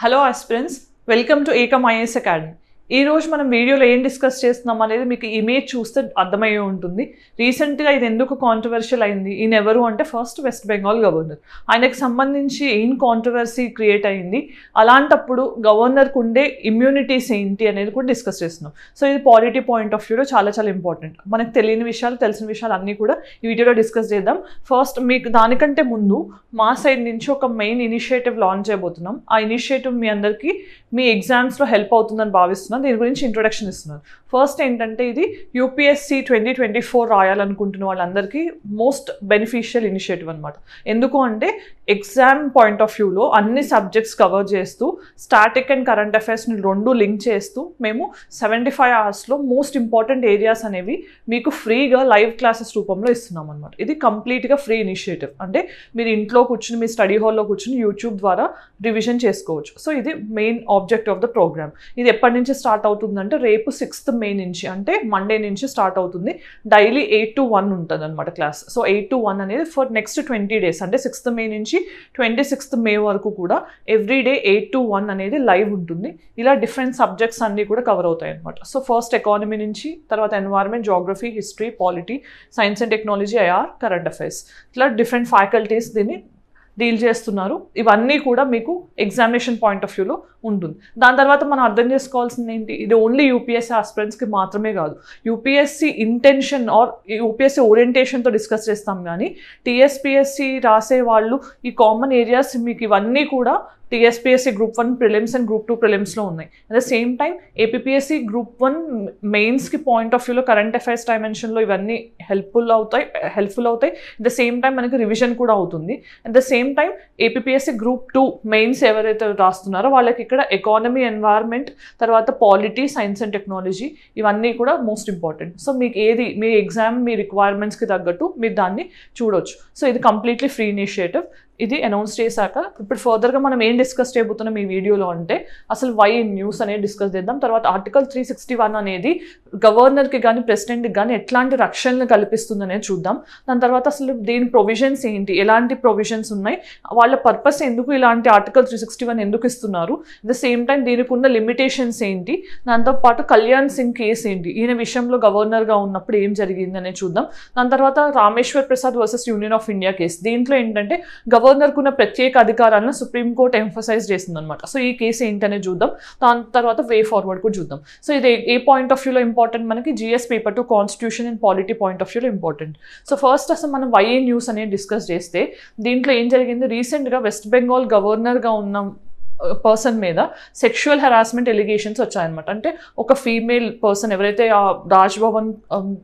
Hello aspirants, welcome to ACOM IAS Academy. ఈ రోజు మనం వీడియోలో ఏం డిస్కస్ చేస్తున్నాం అనేది మీకు ఇమేజ్ చూస్తే అర్థమయ్యే ఉంటుంది. రీసెంట్గా ఇది ఎందుకు కాంట్రవర్షియల్ అయింది? ఈయన ఎవరు అంటే ఫస్ట్ వెస్ట్ బెంగాల్ గవర్నర్. ఆయనకు సంబంధించి ఏం కాంట్రవర్సీ క్రియేట్ అయింది? అలాంటప్పుడు గవర్నర్కు ఉండే ఇమ్యూనిటీస్ ఏంటి అనేది కూడా డిస్కస్ చేస్తున్నాం. సో ఇది పాలిటీ పాయింట్ ఆఫ్ వ్యూలో చాలా చాలా ఇంపార్టెంట్ మనకు తెలియని విషయాలు తెలిసిన విషయాలు అన్నీ కూడా ఈ వీడియోలో డిస్కస్ చేద్దాం. ఫస్ట్ మీకు దానికంటే ముందు మా సైడ్ నుంచి ఒక మెయిన్ ఇనిషియేటివ్ లాంచ్ చేయబోతున్నాం. ఆ ఇనిషియేటివ్ మీ అందరికీ మీ ఎగ్జామ్స్లో హెల్ప్ అవుతుందని భావిస్తున్నాం. భావిస్తున్నాను దీని గురించి ఇంట్రొడక్షన్ ఇస్తున్నాను ఫస్ట్ ఏంటంటే ఇది యూపీఎస్సి ట్వంటీ ట్వంటీ ఫోర్ రాయాలనుకుంటున్న వాళ్ళందరికీ మోస్ట్ బెనిఫిషియల్ ఇనిషియేటివ్ అనమాట ఎందుకు అంటే ఎగ్జామ్ పాయింట్ ఆఫ్ వ్యూలో అన్ని సబ్జెక్ట్స్ కవర్ చేస్తూ స్టాటిక్ అండ్ కరెంట్ అఫైర్స్ని రెండు లింక్ చేస్తూ మేము సెవెంటీ ఫైవ్ అవర్స్లో మోస్ట్ ఇంపార్టెంట్ ఏరియాస్ అనేవి మీకు ఫ్రీగా లైవ్ క్లాసెస్ రూపంలో ఇస్తున్నాం అనమాట ఇది కంప్లీట్గా ఫ్రీ ఇనిషియేటివ్. అంటే మీరు ఇంట్లో కూర్చుని మీ స్టడీ హాల్లో కూర్చుని యూట్యూబ్ ద్వారా రివిజన్ చేసుకోవచ్చు. సో ఇది main object of the programme. ఇది ఎప్పటి నుంచి స్టార్ట్ అవుతుందంటే రేపు సిక్స్త్ మే నుంచి అంటే మండే నుంచి స్టార్ట్ అవుతుంది. డైలీ ఎయిట్ టు వన్ ఉంటుంది అనమాట class. So eight to one అనేది ఫర్ నెక్స్ట్ ట్వంటీ డేస్ అంటే సిక్స్త్ మే నుంచి ట్వంటీ సిక్స్త్ మే వరకు కూడా every day eight to one అనేది లైవ్ ఉంటుంది. ఇలా డిఫరెంట్ సబ్జెక్ట్స్ అన్నీ కూడా కవర్ అవుతాయి అనమాట సో ఫస్ట్ ఎకానమీ నుంచి తర్వాత environment geography history polity science and technology IR current affairs ఇట్లా డిఫరెంట్ ఫ్యాకల్టీస్ దీన్ని డీల్ చేస్తున్నారు. ఇవన్నీ కూడా మీకు ఎగ్జామినేషన్ పాయింట్ ఆఫ్ వ్యూలో ఉంటుంది. దాని తర్వాత మనం అర్థం చేసుకోవాల్సింది ఏంటి? ఇది ఓన్లీ యూపీఎస్సీ ఆస్పిరెంట్స్కి మాత్రమే కాదు. యూపీఎస్సీ ఇంటెన్షన్ ఆర్ యూపీఎస్సీ ఓరియంటేషన్తో డిస్కస్ చేస్తాం కానీ టీఎస్పీఎస్సీ రాసే వాళ్ళు ఈ కామన్ ఏరియాస్ మీకు ఇవన్నీ కూడా TSPSC group one prelims and group two ప్రిలిమ్స్లో ఉన్నాయి. At the same time APSC group one మెయిన్స్కి పాయింట్ ఆఫ్ వ్యూలో కరెంట్ అఫైర్స్ డైమెన్షన్లో ఇవన్నీ హెల్ప్ఫుల్ అవుతాయి హెల్ప్ఫుల్ అవుతాయి. అట్ ద సేమ్ టైం మనకి రివిజన్ కూడా అవుతుంది. At the same time APSC group two mains ఎవరైతే రాస్తున్నారో వాళ్ళకి ఇక్కడ ఎకానమీ ఎన్వైర్న్మెంట్ తర్వాత పాలిటీ సైన్స్ అండ్ టెక్నాలజీ ఇవన్నీ కూడా మోస్ట్ ఇంపార్టెంట్ సో మీకు ఏది మీ ఎగ్జామ్ మీ రిక్వైర్మెంట్స్కి తగ్గట్టు మీరు దాన్ని చూడొచ్చు. సో ఇది కంప్లీట్లీ ఫ్రీ ఇనిషియేటివ్ ఇది అనౌన్స్ చేశాక ఇప్పుడు ఫర్దర్గా మనం ఏం డిస్కస్ చేయబోతున్నాం ఈ వీడియోలో అంటే అసలు వై న్యూస్ అనేది డిస్కస్ చేద్దాం. తర్వాత ఆర్టికల్ త్రీ సిక్స్టీ వన్ అనేది గవర్నర్కి కానీ ప్రెసిడెంట్కి కానీ ఎట్లాంటి రక్షణలు కల్పిస్తుంది చూద్దాం. దాని తర్వాత అసలు దీని ప్రొవిజన్స్ ఏంటి? ఎలాంటి ప్రొవిజన్స్ ఉన్నాయి? వాళ్ళ పర్పస్ ఎందుకు ఇలాంటి ఆర్టికల్ త్రీ సిక్స్టీ వన్ ఎందుకు ఇస్తున్నారు? అట్ ద సేమ్ టైం దీనికి ఉన్న లిమిటేషన్స్ ఏంటి దాంతోపాటు కళ్యాణ్ సింగ్ కేసు ఏంటి? ఈయన విషయంలో గవర్నర్గా ఉన్నప్పుడు ఏం జరిగిందనే చూద్దాం. దాని తర్వాత Rameshwar Prasad versus union of India case దీంట్లో ఏంటంటే గవర్నర్కు ఉన్న ప్రత్యేక అధికారాలను సుప్రీంకోర్టు ఎంఫసైజ్ చేసింది అనమాట సో ఈ కేసు ఏంటనే చూద్దాం. దాని తర్వాత వే ఫార్వర్డ్ కూడా చూద్దాం. సో ఇది ఏ పాయింట్ ఆఫ్ వ్యూలో ఇంపార్టెంట్ మనకి? GS paper two constitution and polity point of వ్యూలో ఇంపార్టెంట్. సో ఫస్ట్ అసలు మనం వైఏ న్యూస్ అనేది డిస్కస్ చేస్తే దీంట్లో ఏం జరిగింది? రీసెంట్గా వెస్ట్ బెంగాల్ గవర్నర్గా ఉన్న పర్సన్ మీద సెక్షువల్ హెరాస్మెంట్ ఎలిగేషన్స్ వచ్చాయన్నమాట. అంటే ఒక ఫీమేల్ పర్సన్ ఎవరైతే ఆ రాజ్ భవన్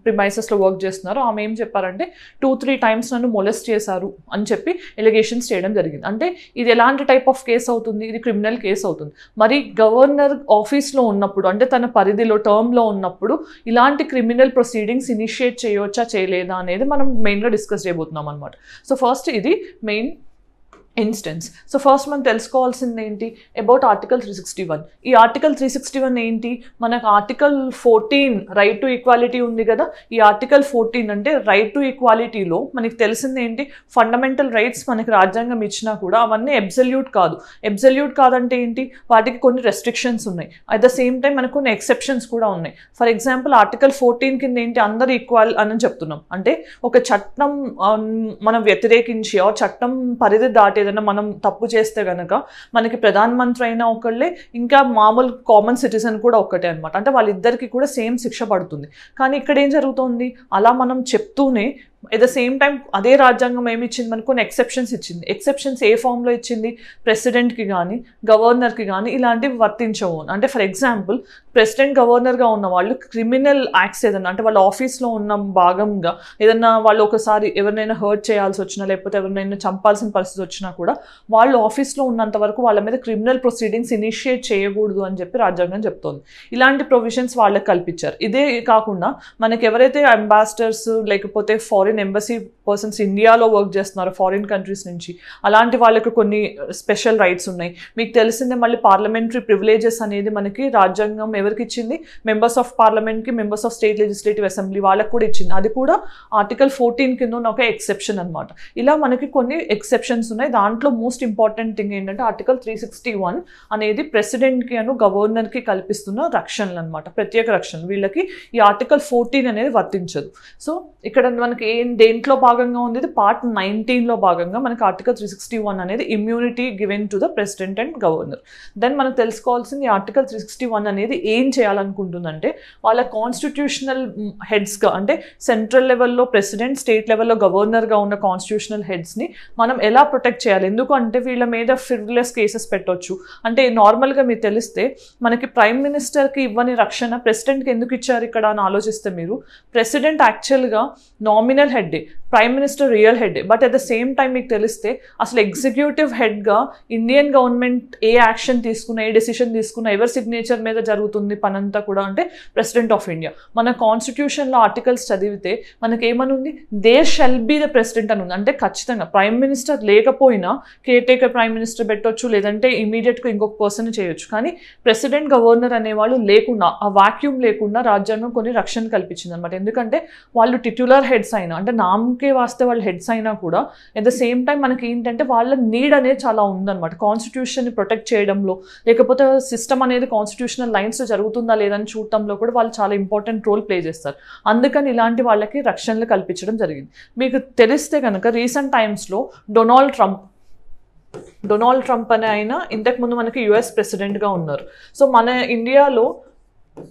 ప్రిమైసెస్లో వర్క్ చేస్తున్నారో ఆమె ఏం చెప్పారంటే టూ త్రీ టైమ్స్ నన్ను మొలెస్ట్ చేశారు అని చెప్పి ఎలిగేషన్స్ చేయడం జరిగింది. అంటే ఇది ఎలాంటి టైప్ ఆఫ్ కేసు అవుతుంది? ఇది క్రిమినల్ కేసు అవుతుంది. మరి గవర్నర్ ఆఫీస్లో ఉన్నప్పుడు అంటే తన పరిధిలో టర్మ్లో ఉన్నప్పుడు ఇలాంటి క్రిమినల్ ప్రొసీడింగ్స్ ఇనిషియేట్ చేయవచ్చా చేయలేదా అనేది మనం మెయిన్గా డిస్కస్ చేయబోతున్నాం అనమాట సో ఫస్ట్ ఇది మెయిన్ ఇన్స్టెన్స్ సో ఫస్ట్ మనం తెలుసుకోవాల్సింది ఏంటి? About article three sixty one ఈ ఆర్టికల్ త్రీ సిక్స్టీ వన్ ఏంటి? మనకు article fourteen right to equality ఉంది కదా? ఈ ఆర్టికల్ ఫోర్టీన్ అంటే రైట్ టు ఈక్వాలిటీలో మనకి తెలిసింది ఏంటి? ఫండమెంటల్ రైట్స్ మనకి రాజ్యాంగం ఇచ్చినా కూడా అవన్నీ ఎబ్జల్యూట్ కాదు. ఎబ్జల్యూట్ కాదంటే ఏంటి? వాటికి కొన్ని రెస్ట్రిక్షన్స్ ఉన్నాయి. అట్ ద సేమ్ టైం మనకు కొన్ని ఎక్సెప్షన్స్ కూడా ఉన్నాయి. ఫర్ ఎగ్జాంపుల్ ఆర్టికల్ ఫోర్టీన్ కింద ఏంటి? అందరు ఈక్వల్ అని చెప్తున్నాం. అంటే ఒక చట్టం మనం వ్యతిరేకించి ఆ చట్టం పరిధి దాటే ఏదైనా మనం తప్పు చేస్తే కనుక మనకి ప్రధానమంత్రి అయినా ఒకళ్ళే ఇంకా మామూలు కామన్ సిటిజన్ కూడా ఒక్కటే అనమాట అంటే వాళ్ళిద్దరికి కూడా సేమ్ శిక్ష పడుతుంది. కానీ ఇక్కడ ఏం జరుగుతుంది? అలా మనం చెప్తూనే ఎట్ ద సేమ్ టైం అదే రాజ్యాంగం ఏమి ఇచ్చింది మనకు కొన్ని ఎక్సెప్షన్స్ ఇచ్చింది. ఎక్సెప్షన్స్ ఏ ఫామ్లో ఇచ్చింది? ప్రెసిడెంట్కి కానీ గవర్నర్కి కానీ ఇలాంటివి వర్తించవు. అంటే ఫర్ ఎగ్జాంపుల్ ప్రెసిడెంట్ గవర్నర్గా ఉన్న వాళ్ళు క్రిమినల్ యాక్ట్స్ ఏదన్నా అంటే వాళ్ళ ఆఫీస్లో ఉన్న భాగంగా ఏదన్నా వాళ్ళు ఒకసారి ఎవరినైనా హర్ట్ చేయాల్సి వచ్చినా లేకపోతే ఎవరినైనా చంపాల్సిన పరిస్థితి వచ్చినా కూడా వాళ్ళు ఆఫీస్లో ఉన్నంత వరకు వాళ్ళ మీద క్రిమినల్ ప్రొసీడింగ్స్ ఇనిషియేట్ చేయకూడదు అని చెప్పి రాజ్యాంగం చెప్తోంది. ఇలాంటి ప్రొవిజన్స్ వాళ్ళకి కల్పించారు. ఇదే కాకుండా మనకి ఎవరైతే అంబాసిడర్స్ లేకపోతే ఫారిన్ ఫారిన్ ఎంబసీ పర్సన్స్ ఇండియాలో వర్క్ చేస్తున్నారు ఫారిన్ కంట్రీస్ నుంచి. అలాంటి వాళ్ళకు కొన్ని స్పెషల్ రైట్స్ ఉన్నాయి. మీకు తెలిసిందే మళ్ళీ పార్లమెంటరీ ప్రివిలేజెస్ అనేది మనకి రాజ్యాంగం ఎవరికి ఇచ్చింది? మెంబర్స్ ఆఫ్ పార్లమెంట్కి members of state legislative assembly వాళ్ళకి కూడా ఇచ్చింది. అది కూడా ఆర్టికల్ ఫోర్టీన్ కింద ఉన్న ఒక ఎక్సెప్షన్ అనమాట ఇలా మనకి కొన్ని ఎక్సెప్షన్స్ ఉన్నాయి. దాంట్లో మోస్ట్ ఇంపార్టెంట్ థింగ్ ఏంటంటే ఆర్టికల్ త్రీ సిక్స్టీ వన్ అనేది ప్రెసిడెంట్కి అను గవర్నర్కి కల్పిస్తున్న రక్షణలు అనమాట ప్రత్యేక రక్షణ వీళ్ళకి ఈ ఆర్టికల్ ఫోర్టీన్ అనేది వర్తించదు. సో ఇక్కడ మనకి ఏ దేంట్లో భాగంగా ఉంది ఇది పార్ట్ నైన్టీన్లో భాగంగా మనకి ఆర్టికల్ త్రీ సిక్స్టీ వన్ అనేది immunity given to the president and governor then మనం తెలుసుకోవాల్సింది ఆర్టికల్ త్రీ సిక్స్టీ వన్ అనేది ఏం చేయాలనుకుంటుందంటే వాళ్ళ కాన్స్టిట్యూషనల్ హెడ్స్గా అంటే సెంట్రల్ లెవెల్లో ప్రెసిడెంట్ స్టేట్ లెవెల్లో గవర్నర్గా ఉన్న కాన్స్టిట్యూషనల్ హెడ్స్ని మనం ఎలా ప్రొటెక్ట్ చేయాలి? ఎందుకంటే వీళ్ళ మీద ఫిర్లెస్ కేసెస్ పెట్టొచ్చు. అంటే నార్మల్గా మీరు తెలిస్తే మనకి ప్రైమ్ మినిస్టర్కి ఇవ్వని రక్షణ ప్రెసిడెంట్కి ఎందుకు ఇచ్చారు ఇక్కడ అని ఆలోచిస్తే మీరు? ప్రెసిడెంట్ యాక్చువల్గా nominal head prime minister real head. But at the same time మీకు తెలిస్తే అసలు ఎగ్జిక్యూటివ్ హెడ్గా ఇండియన్ గవర్నమెంట్ ఏ యాక్షన్ తీసుకున్న ఏ డెసిషన్ తీసుకున్న ఎవరి సిగ్నేచర్ మీద జరుగుతుంది పనంతా కూడా అంటే ప్రెసిడెంట్ ఆఫ్ ఇండియా. మన కాన్స్టిట్యూషన్లో ఆర్టికల్స్ చదివితే మనకి ఏమనుంది they shall be the president అని ఉంది. అంటే ఖచ్చితంగా ప్రైమ్ మినిస్టర్ లేకపోయినా కేర్ టేకర్ ప్రైమ్ మినిస్టర్ పెట్టొచ్చు లేదంటే ఇమీడియట్గా ఇంకొక పర్సన్ చేయొచ్చు. కానీ ప్రెసిడెంట్ గవర్నర్ అనేవాళ్ళు లేకుండా ఆ వాక్యూమ్ లేకుండా రాజ్యాంగం కొన్ని రక్షణ కల్పించింది అనమాట ఎందుకంటే వాళ్ళు టిట్యులర్ హెడ్స్ అయినా అంటే నామకే వాస్తే వాళ్ళు హెడ్స్ అయినా కూడా ఎట్ ద సేమ్ టైం మనకి ఏంటంటే వాళ్ళ నీడ్ అనేది చాలా ఉందన్నమాట. కాన్స్టిట్యూషన్ని ప్రొటెక్ట్ చేయడంలో లేకపోతే సిస్టమ్ అనేది కాన్స్టిట్యూషనల్ లైన్స్లో జరుగుతుందా లేదని చూడటంలో కూడా వాళ్ళు చాలా ఇంపార్టెంట్ రోల్ ప్లే చేస్తారు. అందుకని ఇలాంటి వాళ్ళకి రక్షణలు కల్పించడం జరిగింది. మీకు తెలిస్తే కనుక రీసెంట్ టైమ్స్లో డొనాల్డ్ ట్రంప్ డొనాల్డ్ ట్రంప్ అనే ఆయన ఇంతకుముందు మనకి యుఎస్ ప్రెసిడెంట్గా ఉన్నారు. సో మన ఇండియాలో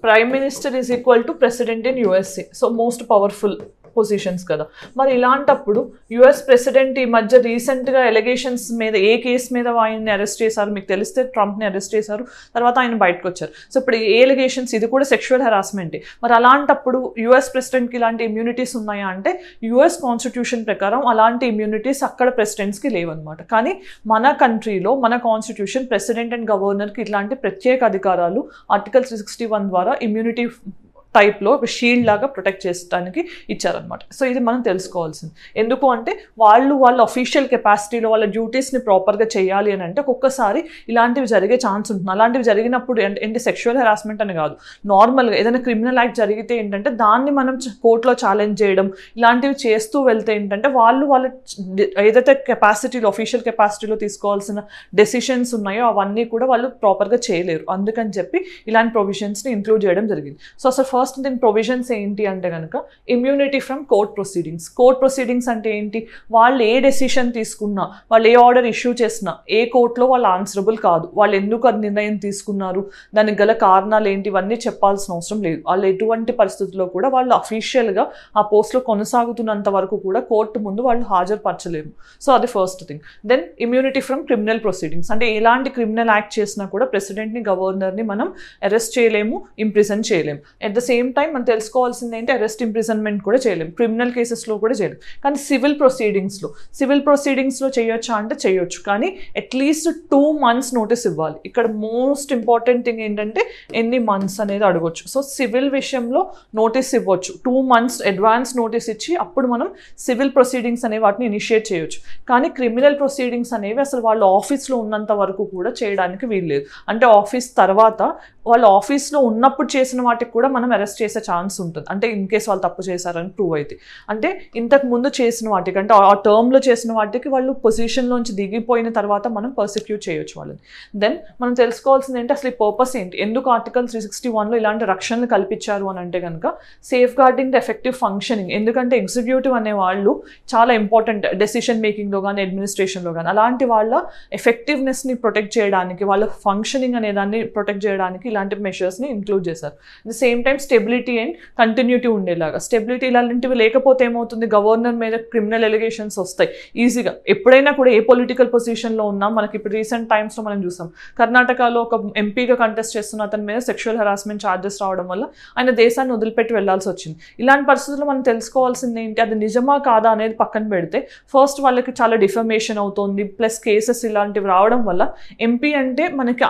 prime minister is equal to president in USA so most powerful positions కదా. మరి ఇలాంటప్పుడు యుఎస్ ప్రెసిడెంట్ ఈ మధ్య రీసెంట్గా ఎలిగేషన్స్ మీద ఏ కేసు మీద ఆయన్ని అరెస్ట్ చేశారు మీకు తెలిస్తే ట్రంప్ని అరెస్ట్ చేశారు తర్వాత ఆయన బయటకు వచ్చారు. సో ఇప్పుడు ఏ ఎలిగేషన్స్ ఇది కూడా సెక్షువల్ హెరాస్మెంటే మరి అలాంటప్పుడు యుఎస్ ప్రెసిడెంట్కి ఇలాంటి ఇమ్యూనిటీస్ ఉన్నాయా అంటే యుఎస్ కాన్స్టిట్యూషన్ ప్రకారం అలాంటి ఇమ్యూనిటీస్ అక్కడ ప్రెసిడెంట్స్కి లేవన్నమాట. కానీ మన కంట్రీలో మన కాన్స్టిట్యూషన్ ప్రెసిడెంట్ అండ్ గవర్నర్కి ఇట్లాంటి ప్రత్యేక అధికారాలు ఆర్టికల్ సిక్స్టీ వన్ ద్వారా ఇమ్యూనిటీ టైప్లో ఒక షీల్డ్ లాగా ప్రొటెక్ట్ చేసడానికి ఇచ్చారనమాట సో ఇది మనం తెలుసుకోవాల్సింది. ఎందుకు అంటే వాళ్ళు వాళ్ళ అఫీషియల్ కెపాసిటీలో వాళ్ళ డ్యూటీస్ని ప్రాపర్గా చేయాలి అని అంటే ఒక్కొక్కసారి ఇలాంటివి జరిగే ఛాన్స్ ఉంటుంది. అలాంటివి జరిగినప్పుడు ఏంటి సెక్షువల్ హెరాస్మెంట్ అని కాదు. నార్మల్గా ఏదైనా క్రిమినల్ యాక్ట్ జరిగితే ఏంటంటే దాన్ని మనం కోర్టులో ఛాలెంజ్ చేయడం ఇలాంటివి చేస్తూ వెళ్తే ఏంటంటే వాళ్ళు వాళ్ళ ఏదైతే కెపాసిటీలో అఫీషియల్ కెపాసిటీలో తీసుకోవాల్సిన డెసిషన్స్ ఉన్నాయో అవన్నీ కూడా వాళ్ళు ప్రాపర్గా చేయలేరు. అందుకని చెప్పి ఇలాంటి ప్రొవిజన్స్ని ఇంక్లూడ్ చేయడం జరిగింది. సో అసలు ఫస్ట్ దీని ప్రొవిజన్స్ ఏంటి అంటే కనుక immunity from court proceedings court proceedings అంటే ఏంటి? వాళ్ళు ఏ డెసిషన్ తీసుకున్నా వాళ్ళు ఏ ఆర్డర్ ఇష్యూ చేసినా ఏ కోర్టులో వాళ్ళు ఆన్సరబుల్ కాదు. వాళ్ళు ఎందుకు అది నిర్ణయం తీసుకున్నారు? దానికి గల కారణాలు ఏంటి? ఇవన్నీ చెప్పాల్సిన అవసరం లేదు. వాళ్ళు ఎటువంటి పరిస్థితుల్లో కూడా వాళ్ళు అఫీషియల్గా ఆ పోస్ట్లో కొనసాగుతున్నంత వరకు కూడా కోర్టు ముందు వాళ్ళు హాజరుపరచలేము సో అది first thing then immunity from criminal proceedings అంటే ఎలాంటి క్రిమినల్ యాక్ట్ చేసినా కూడా ప్రెసిడెంట్ని గవర్నర్ని మనం అరెస్ట్ చేయలేము ఇంప్రిజన్ చేయలేము. ఎట్ ద సేమ్ టైం మనం తెలుసుకోవాల్సింది ఏంటి? అరెస్ట్ ఇంప్రిజన్మెంట్ కూడా చేయలేము క్రిమినల్ కేసెస్లో కూడా చేయలేము కానీ సివిల్ ప్రొసీడింగ్స్లో సివిల్ ప్రొసీడింగ్స్లో చేయొచ్చా అంటే చేయొచ్చు. కానీ అట్లీస్ట్ టూ మంత్స్ నోటీస్ ఇవ్వాలి. ఇక్కడ మోస్ట్ ఇంపార్టెంట్ థింగ్ ఏంటంటే ఎన్ని మంత్స్ అనేది అడగొచ్చు. సో సివిల్ విషయంలో నోటీస్ ఇవ్వచ్చు. టూ మంత్స్ అడ్వాన్స్ నోటీస్ ఇచ్చి అప్పుడు మనం సివిల్ ప్రొసీడింగ్స్ అనే వాటిని ఇనిషియేట్ చేయొచ్చు. కానీ క్రిమినల్ ప్రొసీడింగ్స్ అనేవి అసలు వాళ్ళు ఆఫీస్లో ఉన్నంత వరకు కూడా చేయడానికి వీల్లేదు. అంటే ఆఫీస్ తర్వాత వాళ్ళు ఆఫీస్లో ఉన్నప్పుడు చేసిన వాటికి కూడా మనం అరెస్ట్ చేసే ఛాన్స్ ఉంటుంది. అంటే ఇన్ కేస్ వాళ్ళు తప్పు చేశారని ప్రూవ్ అయితే. అంటే ఇంతకు ముందు చేసిన వాటికి అంటే ఆ టర్మ్లో చేసిన వాటికి వాళ్ళు పొజిషన్లోంచి దిగిపోయిన తర్వాత మనం పర్సిక్యూట్ చేయొచ్చు వాళ్ళని. దెన్ మనం తెలుసుకోవాల్సింది ఏంటి? అసలు ఈ పర్పస్ ఏంటి? ఎందుకు ఆర్టికల్ త్రీ సిక్స్టీ వన్లో ఇలాంటి రక్షణలు కల్పించారు అని అంటే కనుక safeguarding the effective functioning ఎందుకంటే ఎగ్జిక్యూటివ్ అనే వాళ్ళు చాలా ఇంపార్టెంట్ డెసిషన్ మేకింగ్లో కానీ అడ్మినిస్ట్రేషన్లో కానీ అలాంటి వాళ్ళ ఎఫెక్టివ్నెస్ని ప్రొటెక్ట్ చేయడానికి వాళ్ళ ఫంక్షనింగ్ అనే దాన్ని ప్రొటెక్ట్ చేయడానికి ఇలాంటి మెషర్స్ని ఇంక్లూడ్ చేశారు. The same time stability and continuity ఉండేలాగా. స్టెబిలిటీ ఇలాంటివి లేకపోతే ఏమవుతుంది? గవర్నర్ మీద క్రిమినల్ ఎలిగేషన్స్ వస్తాయి. ఈజీగా ఎప్పుడైనా కూడా ఏ పొలిటికల్ పొజిషన్లో ఉన్నా మనకి ఇప్పుడు రీసెంట్ టైమ్స్లో మనం చూసాం. కర్ణాటకలో ఒక ఎంపీగా కంటెస్ట్ చేస్తున్న అతని మీద సెక్షువల్ హెరాస్మెంట్ ఛార్జెస్ రావడం వల్ల ఆయన దేశాన్ని వదిలిపెట్టి వెళ్ళాల్సి వచ్చింది. ఇలాంటి పరిస్థితుల్లో మనం తెలుసుకోవాల్సింది ఏంటి? అది నిజమా కాదా అనేది పక్కన పెడితే ఫస్ట్ వాళ్ళకి చాలా డిఫర్మేషన్ అవుతుంది. ప్లస్ కేసెస్ ఇలాంటివి రావడం వల్ల ఎంపీ అంటే మనకి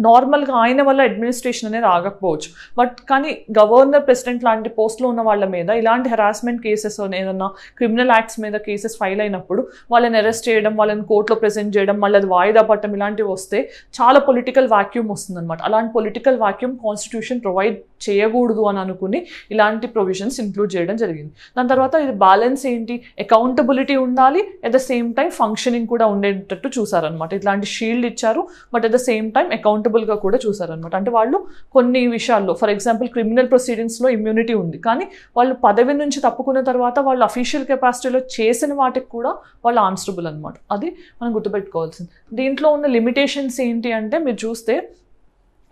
నార్మల్గా ఆయన వల్ల అడ్మినిస్ట్రేషన్ అనేది ఆగకపోవచ్చు. బట్ కానీ గవర్నర్ ప్రెసిడెంట్ లాంటి పోస్ట్లో ఉన్న వాళ్ళ మీద ఇలాంటి హెరాస్మెంట్ కేసెస్ ఏదన్నా క్రిమినల్ యాక్ట్స్ మీద కేసెస్ ఫైల్ అయినప్పుడు వాళ్ళని అరెస్ట్ చేయడం వాళ్ళని కోర్టులో ప్రజెంట్ చేయడం మళ్ళీ అది వాయిదా పట్టడం ఇలాంటివి వస్తే చాలా పొలిటికల్ వాక్యూమ్ వస్తుందన్నమాట. అలాంటి పొలిటికల్ వాక్యూమ్ కాన్స్టిట్యూషన్ ప్రొవైడ్ చేయకూడదు అని అనుకుని ఇలాంటి ప్రొవిజన్స్ ఇంక్లూడ్ చేయడం జరిగింది. దాని తర్వాత ఇది బ్యాలెన్స్ ఏంటి? అకౌంటబిలిటీ ఉండాలి at the same time functioning కూడా ఉండేటట్టు చూసారనమాట ఇట్లాంటి షీల్డ్ ఇచ్చారు but at the same time అకౌంటబుల్గా కూడా చూసారనమాట అంటే వాళ్ళు కొన్ని విషయాల్లో ఫర్ ఎగ్జాంపుల్ క్రిమినల్ ప్రొసీడింగ్స్లో ఇమ్యూనిటీ ఉంది. కానీ వాళ్ళు పదవి నుంచి తప్పుకున్న తర్వాత వాళ్ళు అఫీషియల్ కెపాసిటీలో చేసిన వాటికి కూడా వాళ్ళు ఆన్సరబుల్ అనమాట అది మనం గుర్తుపెట్టుకోవాల్సింది. దీంట్లో ఉన్న లిమిటేషన్స్ ఏంటి అంటే మీరు చూస్తే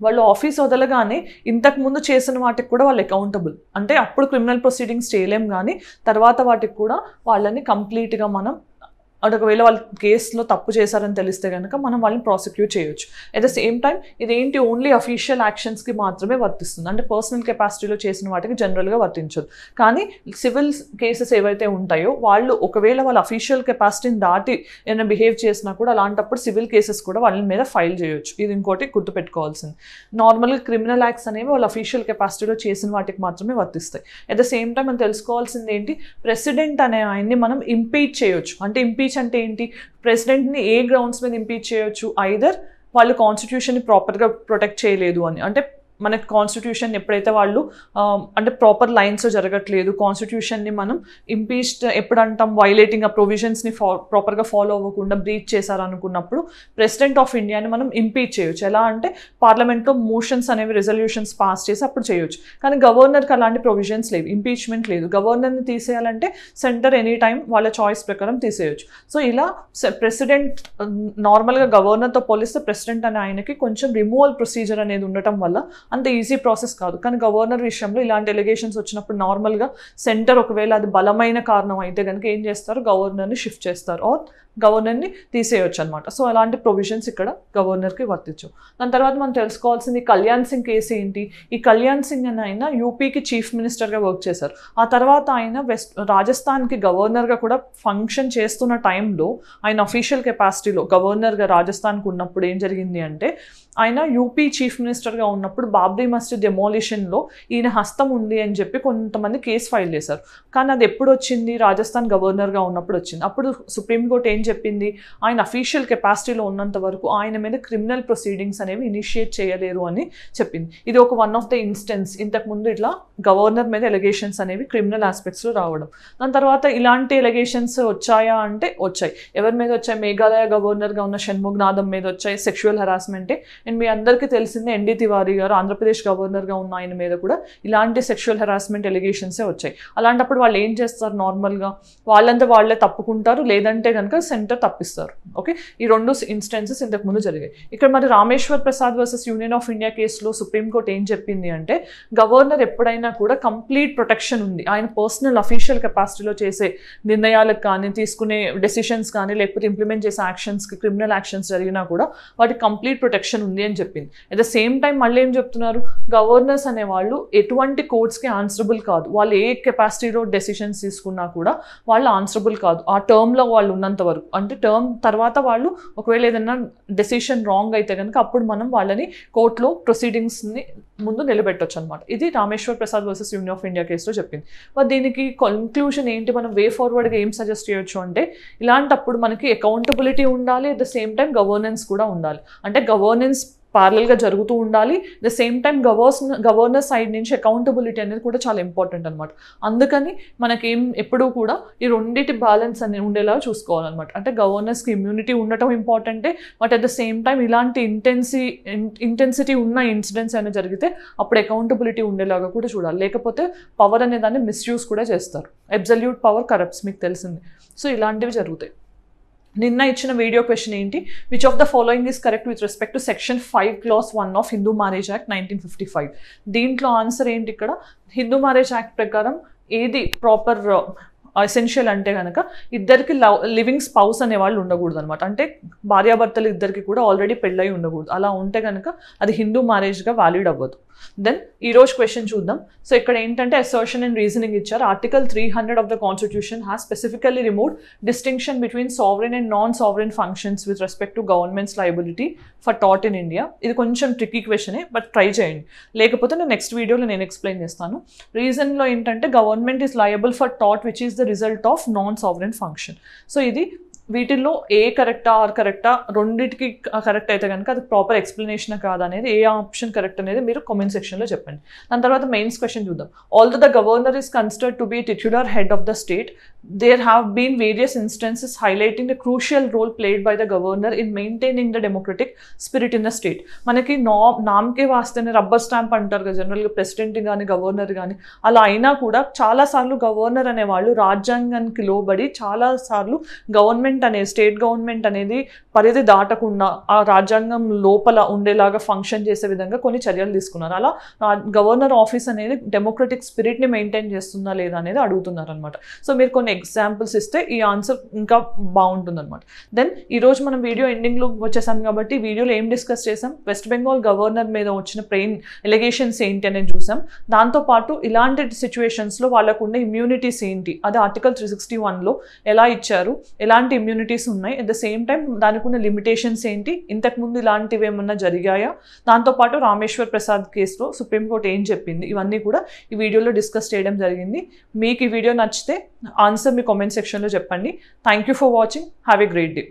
వాళ్ళు ఆఫీస్ వదలగానే ఇంతకు ముందు చేసిన వాటికి కూడా వాళ్ళు అకౌంటబుల్ అంటే అప్పుడు క్రిమినల్ ప్రొసీడింగ్స్ చేయలేం కానీ తర్వాత వాటికి కూడా వాళ్ళని కంప్లీట్గా మనం అంటే ఒకవేళ వాళ్ళు కేసులో తప్పు చేశారని తెలిస్తే కనుక మనం వాళ్ళని ప్రాసిక్యూట్ చేయొచ్చు. అట్ ద సేమ్ టైం ఇదేంటి ఓన్లీ అఫీషియల్ యాక్షన్స్కి మాత్రమే వర్తిస్తుంది. అంటే పర్సనల్ కెపాసిటీలో చేసిన వాటికి జనరల్గా వర్తించదు. కానీ సివిల్ కేసెస్ ఏవైతే ఉంటాయో వాళ్ళు ఒకవేళ వాళ్ళ అఫీషియల్ కెపాసిటీని దాటి ఏమైనా బిహేవ్ చేసినా కూడా అలాంటప్పుడు సివిల్ కేసెస్ కూడా వాళ్ళ మీద ఫైల్ చేయొచ్చు. ఇది ఇంకోటి గుర్తుపెట్టుకోవాల్సింది. నార్మల్గా క్రిమినల్ యాక్ట్స్ అనేవి వాళ్ళ అఫీషియల్ కెపాసిటీలో చేసిన వాటికి మాత్రమే వర్తిస్తాయి. అట్ ద సేమ్ టైం మనం తెలుసుకోవాల్సింది ఏంటి? ప్రెసిడెంట్ అనే ఆయన్ని మనం ఇంపీచ్ చేయొచ్చు. అంటే ఇంపీచ్ అంటే ఏంటి? ప్రెసిడెంట్ని ఏ గ్రౌండ్స్ మీద ఇంపీచ్ చేయొచ్చు? ఐదర్ వాళ్ళు కాన్స్టిట్యూషన్ని ప్రాపర్గా ప్రొటెక్ట్ చేయలేదు అని. అంటే మనకి కాన్స్టిట్యూషన్ ఎప్పుడైతే వాళ్ళు అంటే ప్రాపర్ లైన్స్లో జరగట్లేదు కాన్స్టిట్యూషన్ని మనం ఇంపీచ్డ్ ఎప్పుడంటాం వైలేటింగ్ ఆ ప్రొవిజన్స్ని ఫా ప్రాపర్గా ఫాలో అవ్వకుండా బ్రీచ్ చేశారనుకున్నప్పుడు ప్రెసిడెంట్ ఆఫ్ ఇండియాని మనం ఇంపీచ్ చేయొచ్చు. ఎలా అంటే పార్లమెంట్లో మోషన్స్ అనేవి రెజల్యూషన్స్ పాస్ చేసి అప్పుడు చేయొచ్చు. కానీ గవర్నర్కి అలాంటి ప్రొవిజన్స్ లేవు ఇంపీచ్మెంట్ లేదు. గవర్నర్ని తీసేయాలంటే సెంటర్ ఎనీ టైం వాళ్ళ చాయిస్ ప్రకారం తీసేయొచ్చు. సో ఇలా ప్రెసిడెంట్ నార్మల్గా గవర్నర్తో పోలిస్తే ప్రెసిడెంట్ అనే ఆయనకి కొంచెం రిమూవల్ ప్రొసీజర్ అనేది ఉండటం వల్ల అంత ఈజీ ప్రాసెస్ కాదు. కానీ గవర్నర్ విషయంలో ఇలాంటి ఎలిగేషన్స్ వచ్చినప్పుడు నార్మల్గా సెంటర్ ఒకవేళ అది బలమైన కారణం అయితే కనుక ఏం చేస్తారు? గవర్నర్ని షిఫ్ట్ చేస్తారు. ఆర్ గవర్నర్ని తీసేయొచ్చు అనమాట సో అలాంటి ప్రొవిజన్స్ ఇక్కడ గవర్నర్కి వర్తించు దాని తర్వాత మనం తెలుసుకోవాల్సింది కళ్యాణ్ సింగ్ కేసు ఏంటి? ఈ కళ్యాణ్ సింగ్ అని ఆయన యూపీకి చీఫ్ మినిస్టర్గా వర్క్ చేశారు. ఆ తర్వాత ఆయన వెస్ట్ రాజస్థాన్కి గవర్నర్గా కూడా ఫంక్షన్ చేస్తున్న టైంలో ఆయన అఫీషియల్ కెపాసిటీలో గవర్నర్గా రాజస్థాన్కి ఉన్నప్పుడు ఏం జరిగింది అంటే ఆయన యూపీ చీఫ్ మినిస్టర్గా ఉన్నప్పుడు బాబ్రీ మస్జిద్ డెమోలిషన్లో ఈయన హస్తం ఉంది అని చెప్పి కొంతమంది కేసు ఫైల్ చేశారు. కానీ అది ఎప్పుడు వచ్చింది? రాజస్థాన్ గవర్నర్గా ఉన్నప్పుడు వచ్చింది. అప్పుడు సుప్రీంకోర్టు ఏం చెప్పింది? ఆయన అఫీషియల్ కెపాసిటీలో ఉన్నంత వరకు ఆయన మీద క్రిమినల్ ప్రొసీడింగ్స్ అనేవి ఇనిషియేట్ చేయలేరు అని చెప్పింది. ఇది ఒక వన్ ఆఫ్ ద ఇన్స్టెన్స్ ఇంతకుముందు ఇట్లా గవర్నర్ మీద ఎలిగేషన్స్ అనేవి క్రిమినల్ ఆస్పెక్ట్స్లో రావడం. దాని తర్వాత ఇలాంటి ఎలిగేషన్స్ వచ్చాయా అంటే వచ్చాయి. ఎవరి మీద వచ్చాయి? మేఘాలయ గవర్నర్గా ఉన్న షణ్ముగ్నాథం మీద వచ్చాయి. సెక్షువల్ హెరాస్మెంటే అండ్ మీ అందరికీ తెలిసిందే ఎన్డీ తివారీ గారు ఆంధ్రప్రదేశ్ గవర్నర్గా ఉన్న ఆయన మీద కూడా ఇలాంటి సెక్షువల్ హెరాస్మెంట్ ఎలిగేషన్సే వచ్చాయి. అలాంటప్పుడు వాళ్ళు ఏం చేస్తారు నార్మల్గా వాళ్ళంతా వాళ్ళే తప్పుకుంటారు. లేదంటే కనుక సెంటర్ తప్పిస్తారు. ఓకే ఈ రెండు ఇన్స్టెన్సెస్ ఇంతకు ముందు జరిగాయి. ఇక్కడ మరి Rameshwar Prasad versus union of India కేసులో సుప్రీంకోర్టు ఏం చెప్పింది అంటే గవర్నర్ ఎప్పుడైనా కూడా కంప్లీట్ ప్రొటెక్షన్ ఉంది. ఆయన పర్సనల్ అఫీషియల్ కెపాసిటీలో చేసే నిర్ణయాలకు కానీ తీసుకునే డెసిషన్స్ కానీ లేకపోతే ఇంప్లిమెంట్ చేసే యాక్షన్స్కి క్రిమినల్ యాక్షన్స్ జరిగినా కూడా వాటికి కంప్లీట్ ప్రొటెక్షన్ ఉంది అని చెప్పింది. అట్ ద సేమ్ టైం మళ్ళీ ఏం చెప్తున్నారు? గవర్నర్స్ అనేవాళ్ళు ఎటువంటి కోర్ట్స్కి ఆన్సరబుల్ కాదు. వాళ్ళు ఏ కెపాసిటీలో డెసిషన్స్ తీసుకున్నా కూడా వాళ్ళు ఆన్సరబుల్ కాదు. ఆ టర్మ్లో వాళ్ళు ఉన్నంత వరకు. అంటే టర్మ్ తర్వాత వాళ్ళు ఒకవేళ ఏదైనా డెసిషన్ రాంగ్ అయితే కనుక అప్పుడు మనం వాళ్ళని కోర్టులో ప్రొసీడింగ్స్ని ముందు నిలబెట్టొచ్చు అనమాట ఇది Rameshwar Prasad versus union of India కేసులో చెప్పింది. మరి దీనికి కన్క్లూషన్ ఏంటి? మనం వే ఫార్వర్డ్గా ఏం సజెస్ట్ చేయొచ్చు అంటే ఇలాంటప్పుడు మనకి అకౌంటబిలిటీ ఉండాలి at the same time governance కూడా ఉండాలి. అంటే గవర్నెన్స్ ప్యారల్గా జరుగుతూ ఉండాలి. ద సేమ్ టైం గవర్స్ గవర్నర్ సైడ్ నుంచి అకౌంటబిలిటీ అనేది కూడా చాలా ఇంపార్టెంట్ అనమాట అందుకని మనకేం ఎప్పుడూ కూడా ఈ రెండింటి బ్యాలెన్స్ అనేది ఉండేలా చూసుకోవాలన్నమాట. అంటే గవర్నర్స్కి ఇమ్యూనిటీ ఉండటం ఇంపార్టెంటే but at the same time ఇలాంటి ఇంటెన్సీ ఇంటెన్సిటీ ఉన్న ఇన్సిడెంట్స్ అయినా జరిగితే అప్పుడు అకౌంటబిలిటీ ఉండేలాగా కూడా చూడాలి. లేకపోతే పవర్ అనే దాన్ని మిస్యూజ్ కూడా చేస్తారు. అబ్జల్యూట్ పవర్ కరప్ట్స్ మీకు తెలిసింది. సో ఇలాంటివి జరుగుతాయి. నిన్న ఇచ్చిన వీడియో క్వశ్చన్ ఏంటి? Which of the following is correct with respect to section five clause one of Hindu marriage act nineteen fifty five దీంట్లో ఆన్సర్ ఏంటి ఇక్కడ? హిందూ మ్యారేజ్ యాక్ట్ ప్రకారం ఏది ప్రాపర్ ఎసెన్షియల్ అంటే కనుక ఇద్దరికి లవ్ లివింగ్ స్పౌస్ అనే వాళ్ళు ఉండకూడదు అనమాట అంటే భార్యాభర్తలు ఇద్దరికి కూడా ఆల్రెడీ పెళ్ళై ఉండకూడదు. అలా ఉంటే కనుక అది హిందూ మ్యారేజ్గా వ్యాలిడ్ అవ్వదు. దెన్ ఈ రోజు క్వశ్చన్ చూద్దాం. సో ఇక్కడ ఏంటంటే అసర్షన్ అండ్ రీజనింగ్ ఇచ్చారు. Article three hundred of the constitution has specifically remove distinction between sovereign and non sovereign functions with respect to government's liability for taught in India ఇది కొంచెం tricky క్వశ్చనే but try చేయండి. లేకపోతే నేను next వీడియోలో నేను explain చేస్తాను. రీజన్లో ఏంటంటే government is liable for taught which is the result of non sovereign function so ఇది వీటిల్లో ఏ కరెక్టా ఆర్ కరెక్టా రెండింటికి కరెక్ట్ అయితే కనుక అది ప్రాపర్ ఎక్స్ప్లెనేషన్ కాదా అనేది ఏ ఆప్షన్ కరెక్ట్ అనేది మీరు కామెంట్ సెక్షన్లో చెప్పండి. దాని తర్వాత మెయిన్స్ క్వశ్చన్ చూద్దాం. Although the governor is considered to be titular head of the state there have been various instances highlighting the crucial role played by the governor in maintaining the democratic spirit in the state మనకి నా నామకే వాస్తేనే rubber stamp అంటారు కదా జనరల్గా president కానీ governor కానీ అలా అయినా కూడా చాలాసార్లు గవర్నర్ అనేవాళ్ళు రాజ్యాంగానికి లోబడి చాలాసార్లు గవర్నమెంట్ అనే స్టేట్ గవర్నమెంట్ అనేది పరిధి దాటకుండా ఆ రాజ్యాంగం లోపల ఉండేలాగా ఫంక్షన్ చేసే విధంగా కొన్ని చర్యలు తీసుకున్నారు. అలా గవర్నర్ ఆఫీస్ అనేది డెమోక్రటిక్ స్పిరిట్ని మెయింటైన్ చేస్తుందా లేదా అనేది అడుగుతున్నారు అనమాట సో మీరు కొన్ని ఎగ్జాంపుల్స్ ఇస్తే ఈ ఆన్సర్ ఇంకా బాగుంటుందన్నమాట. దెన్ ఈరోజు మనం వీడియో ఎండింగ్లో వచ్చేసాం కాబట్టి వీడియోలో ఏం డిస్కస్ చేసాం? వెస్ట్ బెంగాల్ గవర్నర్ మీద వచ్చిన ప్రెయిన్ ఎలిగేషన్స్ ఏంటి అనేది చూసాం. దాంతోపాటు ఇలాంటి సిచ్యువేషన్స్లో వాళ్ళకు ఉన్న ఇమ్యూనిటీస్ ఏంటి? అది ఆర్టికల్ త్రీ సిక్స్టీ వన్లో ఎలా ఇచ్చారు? ఎలాంటి ఇమ్యూనిటీస్ ఉన్నాయి. అట్ ద సేమ్ టైం దానికి ఉన్న లిమిటేషన్స్ ఏంటి? ఇంతకుముందు ఇలాంటివి ఏమన్నా జరిగాయా? దాంతోపాటు రామేశ్వర్ ప్రసాద్ కేసులో సుప్రీంకోర్టు ఏం చెప్పింది? ఇవన్నీ కూడా ఈ వీడియోలో డిస్కస్ చేయడం జరిగింది. మీకు ఈ వీడియో నచ్చితే ఆన్సర్ మీ కామెంట్ సెక్షన్లో చెప్పండి. Thank you for watching have a great day